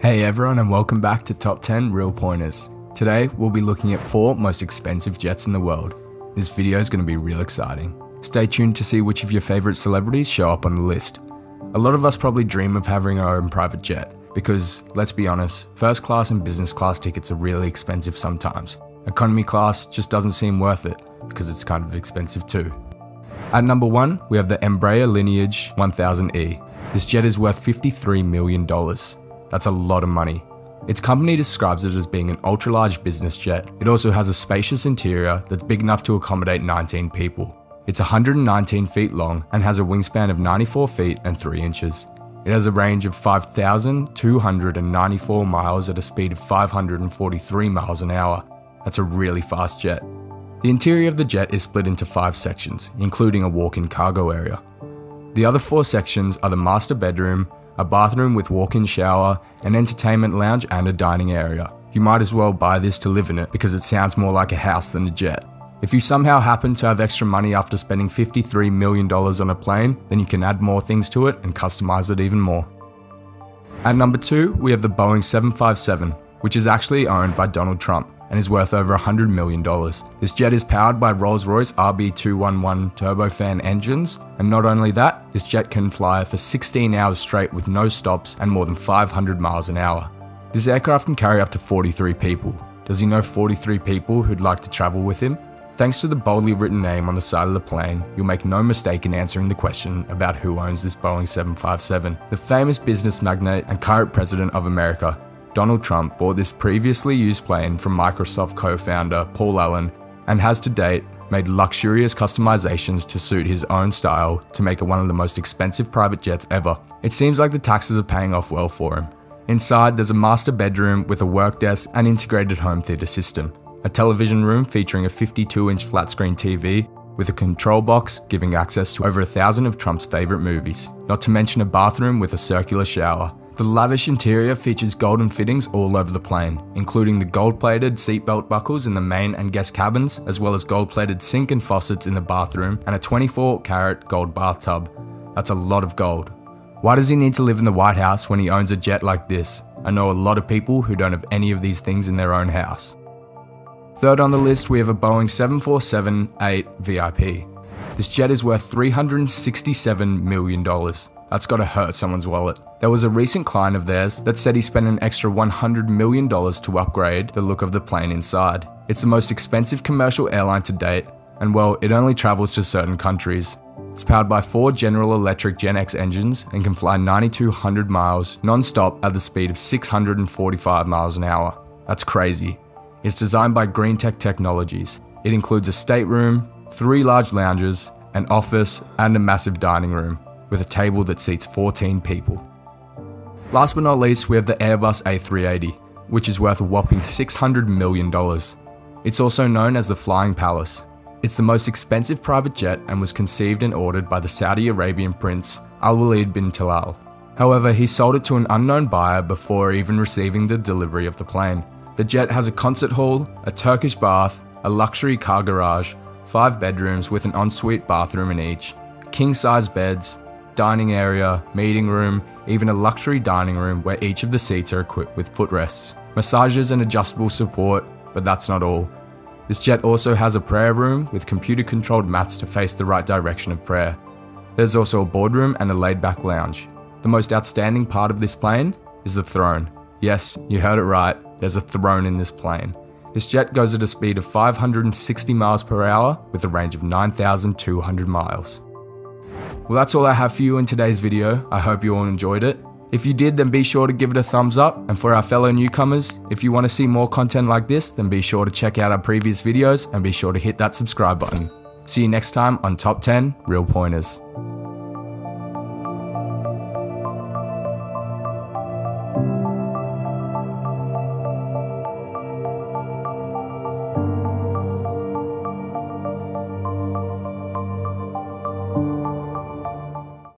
Hey everyone, and welcome back to Top 10 Reel Pointers. Today, we'll be looking at 4 most expensive jets in the world. This video is going to be real exciting. Stay tuned to see which of your favourite celebrities show up on the list. A lot of us probably dream of having our own private jet, because, let's be honest, first class and business class tickets are really expensive sometimes. Economy class just doesn't seem worth it, because it's kind of expensive too. At number 1, we have the Embraer Lineage 1000E. This jet is worth $53 million. That's a lot of money. Its company describes it as being an ultra large business jet. It also has a spacious interior that's big enough to accommodate 19 people. It's 119 feet long and has a wingspan of 94 feet and 3 inches. It has a range of 5,294 miles at a speed of 543 miles an hour. That's a really fast jet. The interior of the jet is split into five sections, including a walk in cargo area. The other four sections are the master bedroom, a bathroom with walk in shower, an entertainment lounge, and a dining area. You might as well buy this to live in it because it sounds more like a house than a jet. If you somehow happen to have extra money after spending $53 million on a plane, then you can add more things to it and customize it even more. At number 2, we have the Boeing 757, which is actually owned by Donald Trump and is worth over $100 million. This jet is powered by Rolls Royce RB211 turbofan engines, and not only that, this jet can fly for 16 hours straight with no stops and more than 500 miles an hour. This aircraft can carry up to 43 people. Does he know 43 people who'd like to travel with him? Thanks to the boldly written name on the side of the plane, you'll make no mistake in answering the question about who owns this Boeing 757. The famous business magnate and current president of America, Donald Trump bought this previously used plane from Microsoft co founder Paul Allen and has to date made luxurious customizations to suit his own style to make it one of the most expensive private jets ever. It seems like the taxes are paying off well for him. Inside, there's a master bedroom with a work desk and integrated home theatre system, a television room featuring a 52 inch flat screen TV with a control box giving access to over a thousand of Trump's favourite movies, not to mention a bathroom with a circular shower the lavish interior features golden fittings all over the plane, including the gold plated seatbelt buckles in the main and guest cabins, as well as gold plated sink and faucets in the bathroom, and a 24 carat gold bathtub. That's a lot of gold. Why does he need to live in the White House when he owns a jet like this? I know a lot of people who don't have any of these things in their own house. Third on the list, we have a Boeing 747 8 VIP. This jet is worth $367 million. That's gotta hurt someone's wallet. There was a recent client of theirs that said he spent an extra $100 million to upgrade the look of the plane inside. It's the most expensive commercial airline to date, and well, it only travels to certain countries. It's powered by four General Electric GEnx engines and can fly 9,200 miles non stop at the speed of 645 miles an hour. That's crazy. It's designed by GreenTech Technologies. It includes a stateroom, three large lounges, an office, and a massive dining room with a table that seats 14 people. Last but not least, we have the Airbus A380, which is worth a whopping $600 million. It's also known as the Flying Palace. It's the most expensive private jet and was conceived and ordered by the Saudi Arabian prince Al Walid bin Talal. However, he sold it to an unknown buyer before even receiving the delivery of the plane. The jet has a concert hall, a Turkish bath, a luxury car garage, five bedrooms with an ensuite bathroom in each, king size beds, dining area, meeting room, even a luxury dining room where each of the seats are equipped with footrests, massages and adjustable support, but that's not all. This jet also has a prayer room with computer controlled mats to face the right direction of prayer. There's also a boardroom and a laid back lounge. The most outstanding part of this plane is the throne. Yes, you heard it right, there's a throne in this plane. This jet goes at a speed of 560 miles per hour with a range of 9,200 miles. Well, that's all I have for you in today's video. I hope you all enjoyed it. If you did, then be sure to give it a thumbs up. And for our fellow newcomers, if you want to see more content like this, then be sure to check out our previous videos and be sure to hit that subscribe button. See you next time on Top 10 Reel Pointers.